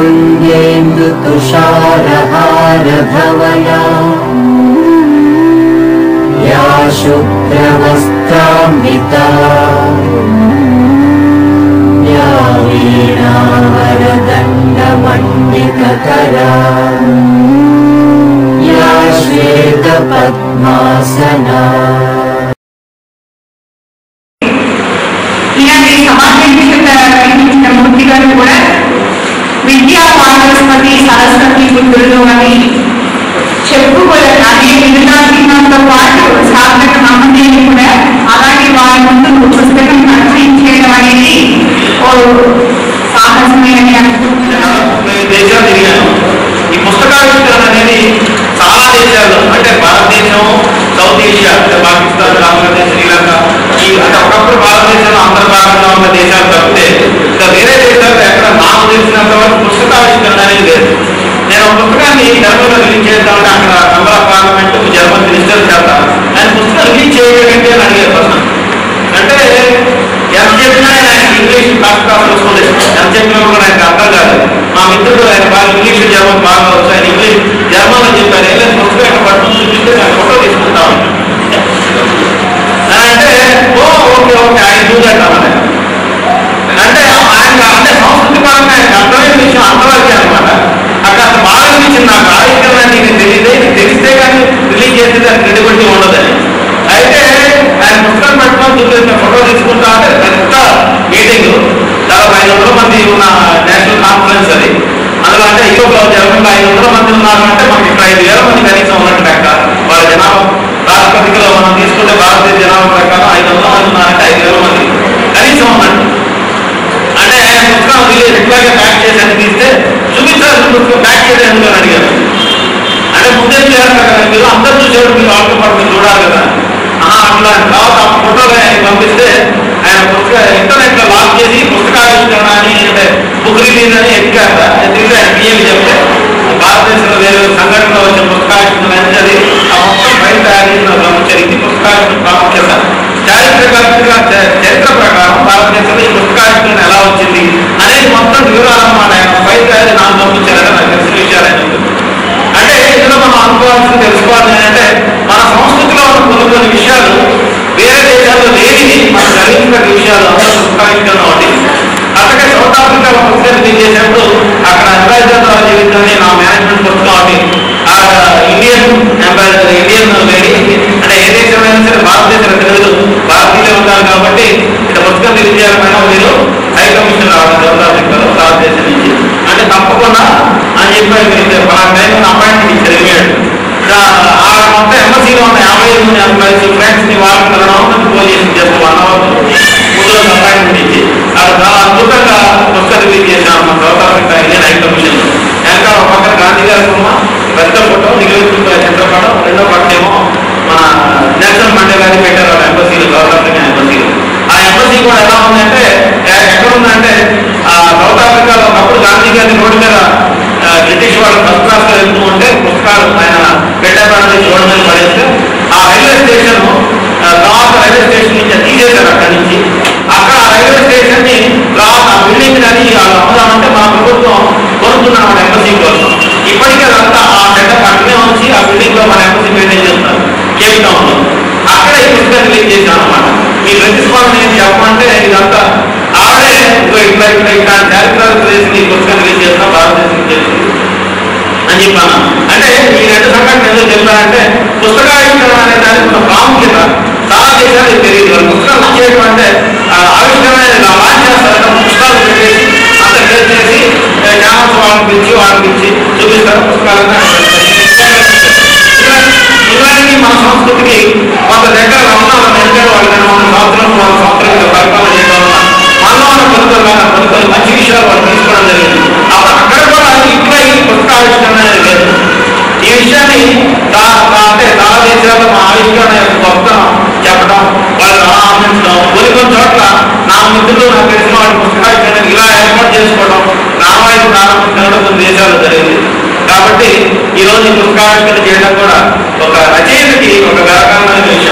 पुण्येन्दुतुषारहारधवला या शुभ्रवस्त्रान्विता। या वीणावरदण्डमण्डितकरा। या श्वेतपद्मासना పారస్పతి సరస్వతి పుత్రులు అని చెప్పుకోలేదు. అదే విధానంతో పాటు సాధక నమ్మకాన్ని కూడా అలాగే వారి ముందు పుస్తకం పరిచయం చేయడం అనేది ఓ సాహసమే అని ఈ పుస్తకావిష్కరణ అనేది చాలా దేశాల్లో అంటే భారతదేశం సౌత్ ఏషియా అంటే పాకిస్తాన్ బంగ్లాదేశ్ శ్రీలంక ఈ అంటే ఒకప్పుడు భారతదేశంలో అంతర్భాగంగా ఉన్న దేశాలు తప్పితే ఇంకా వేరే దేశాల్లో ఎక్కడ నాకు తెలిసినంత వరకు పుస్తకం నేను ఒక పుస్తకాన్ని జర్మన్లో రిలీజ్ చేద్దామంటే అక్కడ member of parliament German minister చేస్తాను ఆయన పుస్తకం రిలీజ్ చేయగలిగితే అని అడిగారు ప్రశ్న. అంటే ఎంత చెప్పినా ఆయన ఇంగ్లీష్ బాగా కాస్త వస్తుంది ఎంత చెప్పినా కూడా ఆయనకు అర్థం కాదు. మా మిత్రుడు ఆయన బాగా ఇంగ్లీష్ జర్మన్ బాగా వచ్చు. ఆయన ఇంగ్లీష్ జర్మన్ అని చెప్పారు. ఏదైనా పుస్తకం పట్టుకుని చూపిస్తే నాకు ఫోటో తీసుకుంటాం అంటే ఓ ఓకే ఓకే ఆయన చూసేద్దామని అంటే ఆయన అంటే సంస్కృతి పరంగా ఆయనకు అర్థమైన విషయం అంతవరకే అనమాట అక్కడ అసలు బాగా అనిపించింది నాకు ఆవిష్కరణ నీకు తెలియదే నీకు తెలిస్తే కానీ రిలీజ్ చేస్తే క్రెడిబిలిటీ ఉండదని. అయితే ఆయన పుస్తకం పెట్టుకొని చూపించిన ఫోటో తీసుకుంటా అంటే పెద్ద మీటింగ్. దాదాపు ఐదు వందల మంది ఉన్న నేషనల్ కాన్ఫరెన్స్ అది. అందులో అంటే యూరోప్లో జరగకుండా ఐదు వందల మంది ఉన్నారు అంటే మనకి ఇక్కడ ఐదు వేల మంది కనీసం ఉన్నట్టు లెక్క. వాళ్ళ జనాభా రాష్ట్రపతిలో మనం తీసుకుంటే భారతీయ జనాభా ప్రకారం ఐదు వందల మంది ఉన్నారంటే ఐదు వేల మంది కనీసం ఉన్నట్టు అంటే పుస్తకం రిలీజ్ ఎట్లాగే ప్యాక్ చేసి అని తీస్తే చూపించాల్సిన పుస్తకం ప్యాక్ చేసి ఎందుకు అని అడిగారు అంటే ముందే చేస్తారు కదా మీరు అందరు చూసేవాడు మీరు చూడాలి కదా. అట్లా తర్వాత ఆ ఫోటోలు ఆయన పంపిస్తే ఆయన పుస్తక ఇంటర్నెట్లో లాక్ చేసి పుస్తకావిష్కరణ అని అంటే బుక్ రిలీజ్ అని ఎక్కారు. ఎత్తితే ఆయన పిఎం చెప్తే భారతదేశంలో వేరే వేరే సంఘటనలో వచ్చిన పుస్తకావిష్కరణ అనేది అది ఆ మొత్తం బయట తయారు చేసిన జరిగింది పుస్తకావిష్కరణ ప్రాముఖ్యత. చారిత్రక చరిత్ర ప్రకారం భారతదేశంలో ఈ పుస్తకావిష్కరణ ఎలా వచ్చింది అనేది మొత్తం వివరాలు అన్నమాట ఆయన బయట తయారు నాకు పంపించారని నాకు తెలిసిన విషయాలు ఆయన చెప్తున్నారు. అంటే ఇందులో మనం అనుకోవాల్సింది తెలుసుకోవాలి అంటే మన సంస్కృతిలో ఉన్న కొన్ని కొన్ని విషయాలు వేరే దేశాల్లో లేనిది మనం కలిగిన విషయాలు అందరూ పుస్తకావిష్కరణ ఒకటి అట్లాగే సౌత్ ఆఫ్రికాలో పుస్తకం రిలీజ్ చేసినప్పుడు అక్కడ అంబాసిడర్ ద్వారా జీవితాన్ని నా మేనేజ్మెంట్ పుస్తకం ఒకటి ఆ ఇండియన్ అంబాసిడర్ కానీ అంటే ఏ దేశమైనా సరే భారతదేశం ప్రజలు భారతీయులే ఉన్నారు కాబట్టి ఇక్కడ పుస్తకం రిలీజ్ మీరు హై కమిషన్ రావాలి సౌత్ ఆఫ్రికాలో భారతదేశం నుంచి అంటే తప్పకుండా అని చెప్పి మీరు పలానా టైం అపాయింట్మెంట్ ఇచ్చారు ఇమీడియట్ ఆ మొత్తం ఎంబసీలో ఉన్న యాభై ఐదు మంది ఎంప్లాయీస్ ఫ్రెండ్స్ని వాళ్ళకి వెళ్ళడం ఫోన్ చేసి జస్ట్ వన్ అవర్ ముందు అపాయింట్మెంట్ ఇచ్చి అది చాలా అద్భుతంగా పుస్తకం రిలీజ్ చేశాను మన South Africa Indian high commission వెనక ఒక పక్కన గాంధీ గారి బొమ్మ పెద్ద ఫోటో నిలువ చిత్రపటం రెండో పక్కన ఏమో మన నెల్సన్ మండేలా అని పెట్టారు ఆ ఎంబసీలో సౌత్ ఆఫ్రికా ఎంబసీలో ఆ ఎంబసీ కూడా ఎలా ఉందంటే ఎ- ఎక్కడ ఉందంటే ఆ సౌత్ ఆఫ్రికాలో ఒకప్పుడు గాంధీ గారిని రోడ్డు మీద ఆ, బ్రిటిష్ వాళ్ళు ఫస్ట్ క్లాస్లో వెళ్తూ ఉంటే పుస్తకాలు ఆయన పెట్టబడి రోడ్డు మీద పడేస్తే ఆ రైల్వే స్టేషన్ తర్వాత రైల్వే స్టేషన్ నుంచి అది తీసేశారు అక్కడి నుంచి అక్కడ ఆ రైల్వే స్టేషన్ని తర్వాత ఆ బిల్డింగ్ అని వాళ్ళు అమ్ముదామంటే మా ప్రభుత్వం కొనుక్కున్నాం మన ఎంబసీ కోసం ఇప్పటికే అదంతా ఆ సెటప్ అక్కడే ఉంచి ఆ బిల్డింగ్లో మన ఎంబసీ మెయింటైన్ చేస్తున్నారు. కేప్ టౌన్లో. అక్కడ ఈ పుస్తకం రిలీజ్ చేశాను అనమాట ఈ ప్రతిస్పందన నేను చెప్పమంటే ఇదంతా ఆవిడే ఇదిగో ఇట్లా ఇట్లా ఇట్లా చారిత్రక ప్రదేశం ఈ పుస్తకం రిలీజ్ చేసిన భారతదేశం చేసింది అని చెప్పాను. అంటే ఈ రెండు సంఘటన ఎందుకు చెప్పానంటే పుస్తకావిష్కరణ అనే దానికి ఉన్న ప్రాముఖ్యత చాలా దేశాలకు తెలియదు. వాళ్ళు పుస్తకాలు ఇచ్చేయడం అంటే ఆ ఆవిష్కరణ అనేది ఇలా లాంచ్ చేస్తారంటే పుస్తకాలు పెట్టేసి అంత క్రియేట్ చేసి ఛానల్స్ వాళ్ళకి పిలిచి వాళ్ళకి ఇచ్చి చూపిస్తారు పుస్తకాలను సంస్కృతికి మన సంస్కృతికి కొంత దగ్గర రమణాలను వాళ్ళు మన సంవత్సరం మన పరిపాలన చేయడం మానవాల కొనుగోలు కొనుగోలు మంచి విషయాలు వాళ్ళు జరిగింది. అక్కడ కూడా ఇట్లా ఈ పుస్తక ఆవిష్కరణ అనేది లేదు. ఈ విషయాన్ని అంటే చాలా మా ఆవిష్కరణ కొత్త చెప్పడం వాళ్ళు కొన్ని కొన్ని చోట్ల నా మిత్రులు నా తెలిసిన వాళ్ళ పుస్తకాలు ఇలా ఏర్పాటు చేసుకోవడం రామాయణ ప్రారంభించడం కొన్ని దేశాలు జరిగింది. కాబట్టి ఈరోజు పుస్తకావిష్కరణ చేయడం కూడా ఒక రచయి Gracias.